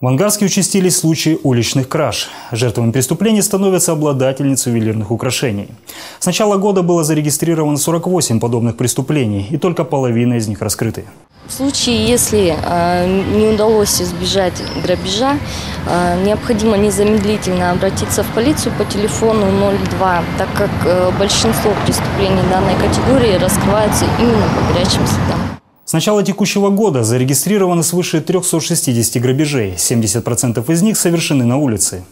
В Ангарске участились случаи уличных краж. Жертвами преступлений становятся обладательницы ювелирных украшений. С начала года было зарегистрировано 48 подобных преступлений, и только половина из них раскрыты. В случае, если э, не удалось избежать грабежа, э, необходимо незамедлительно обратиться в полицию по телефону 02, так как э, большинство преступлений данной категории раскрываются именно по горячим следам. С начала текущего года зарегистрировано свыше 360 грабежей. 70% из них совершены на улице.